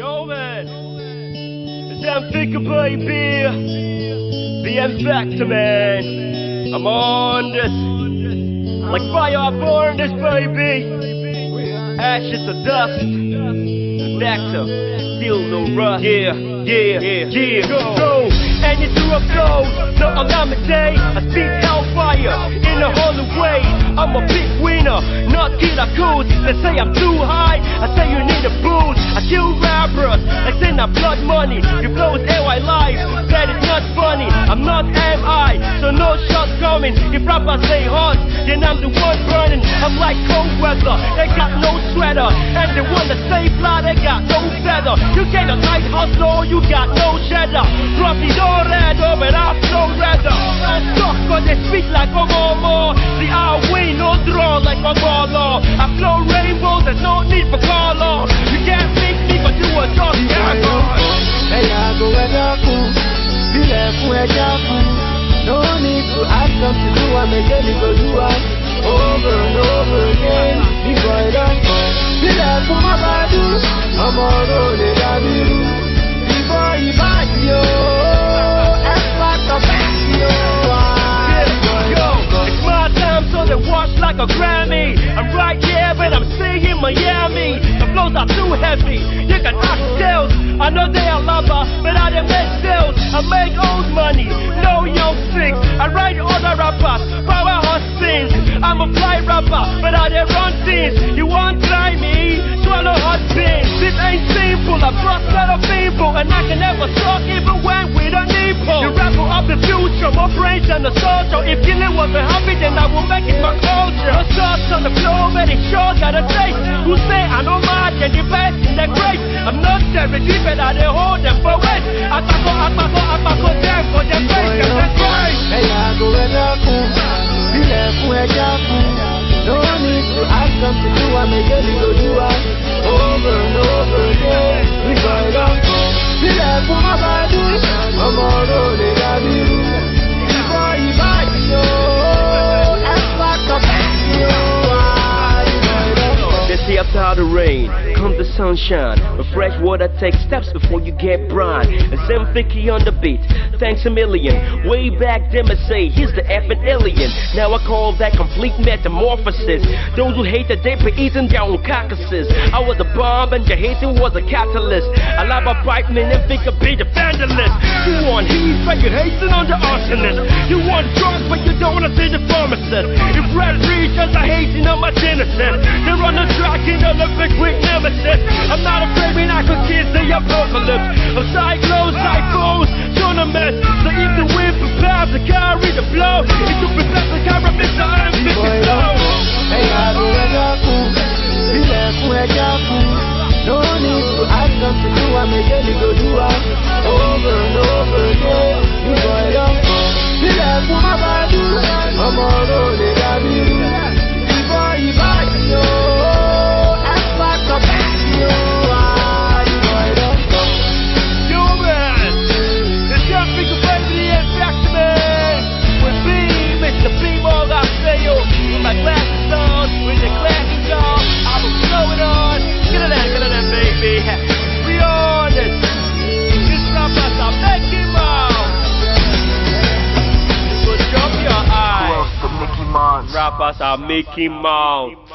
Yo man, it's them thinker baby. BM Factor man. I'm on this. Like fire, I burn this baby. Ashes to dust. Factor, still no rust. Yeah, yeah, yeah, yeah. Go, go. And you threw up gold. No alarm day. I speak hellfire in a holy way. I'm a big winner, not killer cool. They say I'm too high. I say so no shots coming. If rappers say hot, then I'm the one burning. I'm like cold weather. They got no sweater. And the one that stay fly, they got no feather. You get a night hustle, you got no cheddar. Drop the door red over, I flow redder. I suck, but they speak like a more. See, I win, no draw like a baller. I flow rainbows, there's no need for color. You can't make me, but you a dog. ẹ̀yà àgò ẹja kù bílẹ̀ fún ẹja kù no do again we go do over and over again before e don come bílẹ̀ fún mọ́bàdú ọmọ ọ̀rọ̀ ò lè dàbí rú before e bá yí o ẹ̀fà tọ̀pẹ̀ yí o Yo, it's my time, so they wash like a Grammy. I'm right here, but I'm staying in Miami. The flows are too heavy. You can ask sales. I know they are lover, but I didn't make sales. I make old money, no young and I can never talk even when we don't need The rapper of the future, more brains than a soldier. If killing wasn't happy, then I will make it my culture. No sauce on the floor, very sure got a taste. Who say I know mad, then the best in the great. I'm not terribly, but I dey hold them for wait. I go, I go, rain comes the sunshine. Fresh water takes steps before you get brine. Sam Vicky on the beat, thanks a million. Way back then, I say he's the effing alien. Now I call that complete metamorphosis. Those who hate that they be eating their own carcasses. I was a bomb and your hating was a catalyst. I love a bright man and think a be the vandalist. You want heat, but you're hating on the arsonist. You want drugs, but you don't wanna see the pharmacist. If red reachers are hating on my genesis, they're on the track in Olympic the blow, if you prepare to carry Mr. Before M50 e don come ẹ̀yà àgò ẹja kù bílẹ̀ fún ẹja kù no need to ask them to do am again we go do over and over again So jump your eye! the Mickey Mouse. Rappers are making mouth!